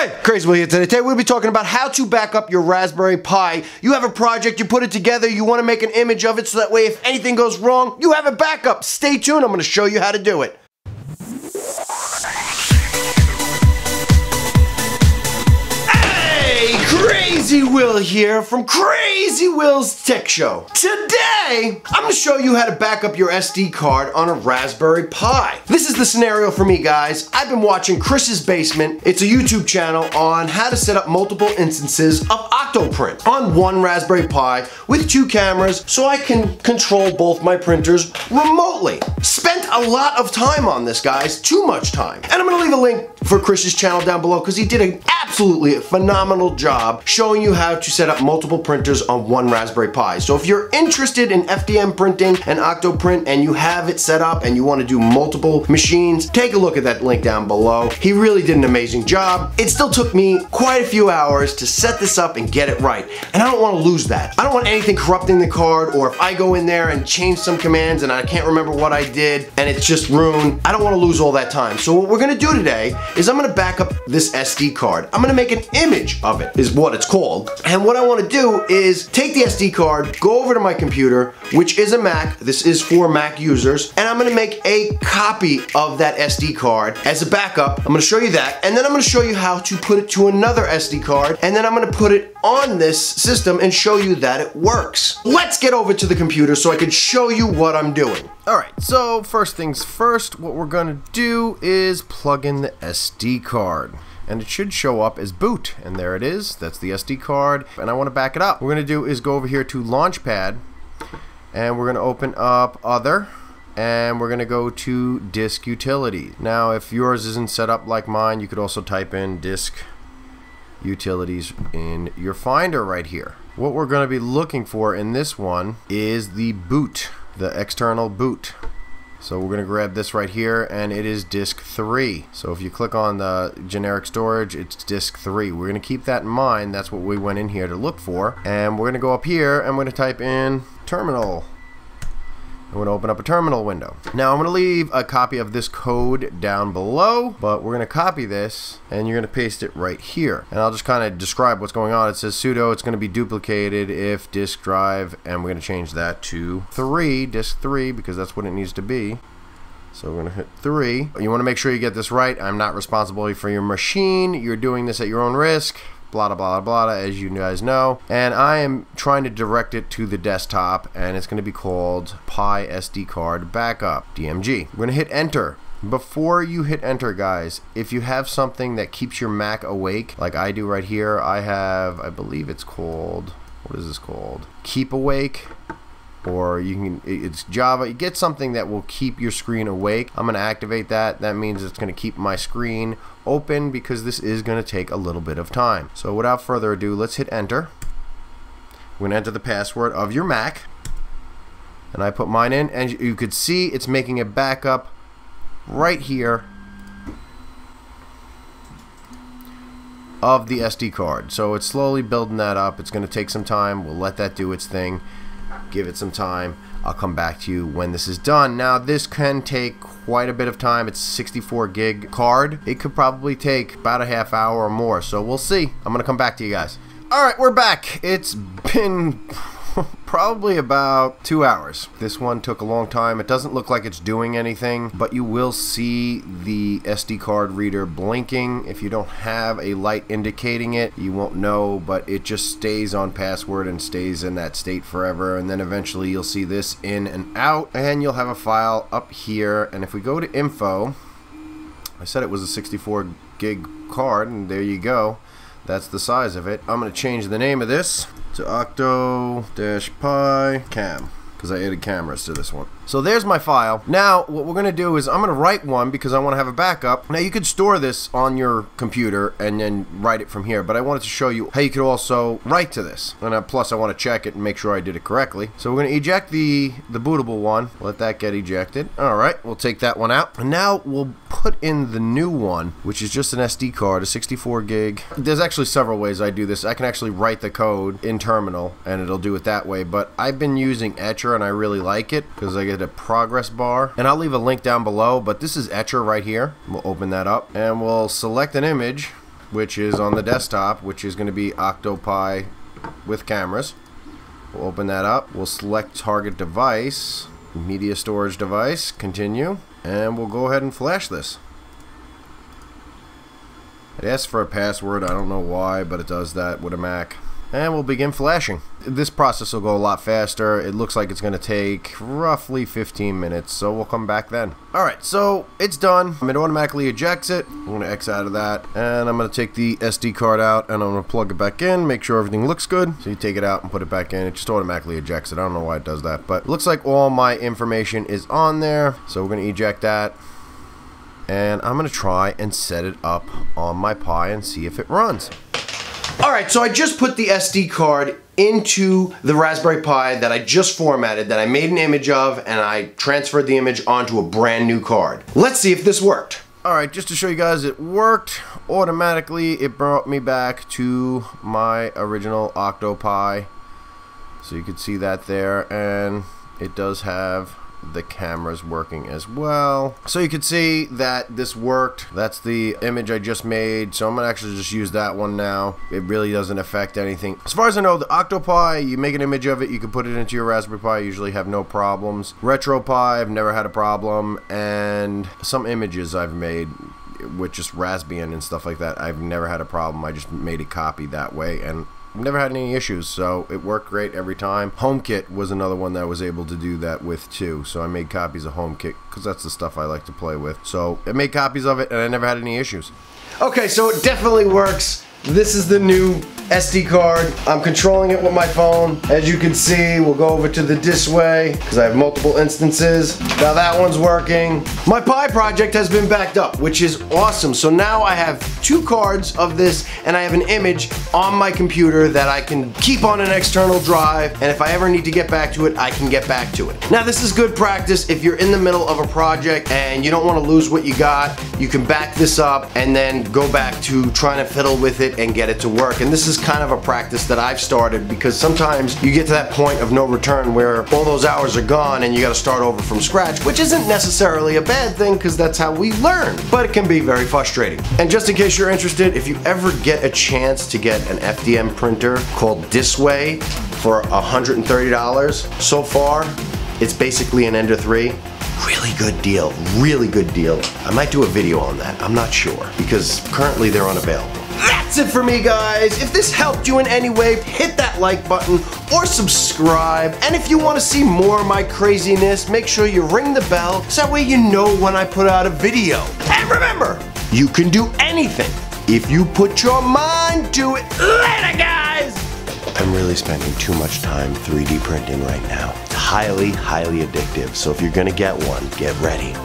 Hey, Crazy Will here today. Today we'll be talking about how to back up your Raspberry Pi. You have a project, you put it together, you want to make an image of it so that way if anything goes wrong, you have a backup. Stay tuned, I'm going to show you how to do it. Crazy Will here from Crazy Will's Tech Show. Today, I'm gonna show you how to back up your SD card on a Raspberry Pi. This is the scenario for me, guys. I've been watching Chris's Basement. It's a YouTube channel on how to set up multiple instances of Octoprint on one Raspberry Pi with two cameras so I can control both my printers remotely. A lot of time on this, guys, too much time. And I'm gonna leave a link for Chris's channel down below because he did an absolutely phenomenal job showing you how to set up multiple printers on one Raspberry Pi. So if you're interested in FDM printing and Octoprint and you have it set up and you want to do multiple machines, take a look at that link down below. He really did an amazing job. It still took me quite a few hours to set this up and get it right. And I don't want to lose that. I don't want anything corrupting the card or if I go in there and change some commands and I can't remember what I did and it's just ruined, I don't want to lose all that time. So what we're to do today is I'm to back up this SD card. I'm to make an image of it is what it's called. And what I want to do is take the SD card, go over to my computer, which is a Mac. This is for Mac users. And I'm to make a copy of that SD card as a backup. I'm to show you that. And then I'm to show you how to put it to another SD card. And then I'm to put it on this system and show you that it works. Let's get over to the computer so I can show you what I'm doing. Alright, so first things first, what we're going to do is plug in the SD card. And it should show up as boot. And there it is. That's the SD card. And I want to back it up. What we're going to do is go over here to Launchpad. And we're going to open up Other. And we're going to go to Disk Utility. Now, if yours isn't set up like mine, you could also type in Disk Utilities in your Finder right here. What we're going to be looking for in this one is the boot, the external boot. So we're going to grab this right here and it is disk 3. So if you click on the generic storage, it's disk 3. We're going to keep that in mind. That's what we went in here to look for. And we're going to go up here and we're going to type in terminal. I'm going to open up a terminal window. Now I'm going to leave a copy of this code down below, but we're going to copy this and you're going to paste it right here. And I'll just kind of describe what's going on. It says sudo, it's going to be duplicated if disk drive, and we're going to change that to 3, disk 3, because that's what it needs to be. So we're going to hit 3. You want to make sure you get this right. I'm not responsible for your machine. You're doing this at your own risk blah blah blah blah as you guys know. And I am trying to direct it to the desktop and it's going to be called Pi SD card backup DMG we're going to hit enter. Before you hit enter guys if you have something that keeps your Mac awake like I do right here I have I believe it's called what is this called? Keep awake or you can it's Java. You get something that will keep your screen awake. I'm gonna activate that. That means it's gonna keep my screen open because this is gonna take a little bit of time. So without further ado let's hit enter. We're gonna enter the password of your Mac. And I put mine in and you could see it's making a backup right here of the SD card. So it's slowly building that up. It's gonna take some time. We'll let that do its thing give it some time. I'll come back to you when this is done. Now, this can take quite a bit of time. It's 64 gig card. It could probably take about a half hour or more. So we'll see. I'm going to come back to you guys. All right, we're back. It's been probably about two hours. This one took a long time. It doesn't look like it's doing anything, but you will see the SD card reader blinking. If you don't have a light indicating it, you won't know, but it just stays on password and stays in that state forever. And then eventually you'll see this in and out, and you'll have a file up here. And if we go to info, I said it was a 64 gig card, and there you go. That's the size of it. I'm going to change the name of this to octo-pi cam because I added cameras to this one. So there's my file. Now, what we're to do is I'm to write one because I want to have a backup. Now, you could store this on your computer and then write it from here, but I wanted to show you how you could also write to this. And uh, plus, I want to check it and make sure I did it correctly. So we're to eject the, the bootable one. Let that get ejected. All right, we'll take that one out. And now we'll put in the new one, which is just an SD card, a 64 gig. There's actually several ways I do this. I can actually write the code in terminal and it'll do it that way, but I've been using Etcher and I really like it because I get a progress bar. And I'll leave a link down below, but this is Etcher right here. We'll open that up and we'll select an image which is on the desktop, which is going to be Octopi with cameras. We'll open that up. We'll select target device, media storage device, continue, and we'll go ahead and flash this. It asks for a password, I don't know why, but it does that with a Mac. And we'll begin flashing. This process will go a lot faster. It looks like it's going to take roughly 15 minutes, so we'll come back then. Alright, so it's done. It automatically ejects it. I'm going to X out of that. And I'm going to take the SD card out and I'm going to plug it back in, make sure everything looks good. So you take it out and put it back in. It just automatically ejects it. I don't know why it does that, but looks like all my information is on there. So we're going to eject that and I'm gonna try and set it up on my Pi and see if it runs. Alright, so I just put the SD card into the Raspberry Pi that I just formatted, that I made an image of, and I transferred the image onto a brand new card. Let's see if this worked. Alright, just to show you guys it worked, automatically it brought me back to my original Octopi. So you can see that there, and it does have the cameras working as well. So you can see that this worked. That's the image I just made. So I'm gonna actually just use that one now. It really doesn't affect anything. As far as I know, the Octopi, you make an image of it, you can put it into your Raspberry Pi, usually have no problems. RetroPie, I've never had a problem. And some images I've made with just Raspbian and stuff like that, I've never had a problem. I just made a copy that way and never had any issues, so it worked great every time. HomeKit was another one that I was able to do that with too. So I made copies of HomeKit because that's the stuff I like to play with. So I made copies of it and I never had any issues. Okay, so it definitely works. This is the new SD card. I'm controlling it with my phone. As you can see, we'll go over to the Disway because I have multiple instances. Now that one's working. My Pi project has been backed up, which is awesome. So now I have two cards of this and I have an image on my computer that I can keep on an external drive. And if I ever need to get back to it, I can get back to it. Now this is good practice if you're in the middle of a project and you don't want to lose what you got. You can back this up and then go back to trying to fiddle with it it and get it to work. And this is kind of a practice that I've started because sometimes you get to that point of no return where all those hours are gone and you gotta start over from scratch, which isn't necessarily a bad thing because that's how we learn, but it can be very frustrating. And just in case you're interested, if you ever get a chance to get an FDM printer called Disway for $130 so far, it's basically an Ender 3 really good deal, really good deal. I might do a video on that, I'm not sure, because currently they're unavailable. That's it for me, guys. If this helped you in any way, hit that like button or subscribe. And if you want to see more of my craziness, make sure you ring the bell so that way you know when I put out a video. And remember, you can do anything if you put your mind to it. Later, guys! I'm really spending too much time 3D printing right now. It's highly, highly addictive. So if you're gonna get one, get ready.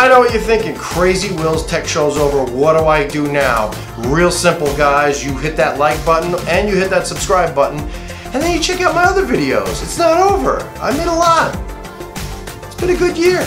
I know what you're thinking. Crazy Will's Tech Show's over. What do I do now? Real simple, guys. You hit that like button and you hit that subscribe button, and then you check out my other videos. It's not over. I made a lot. It's been a good year.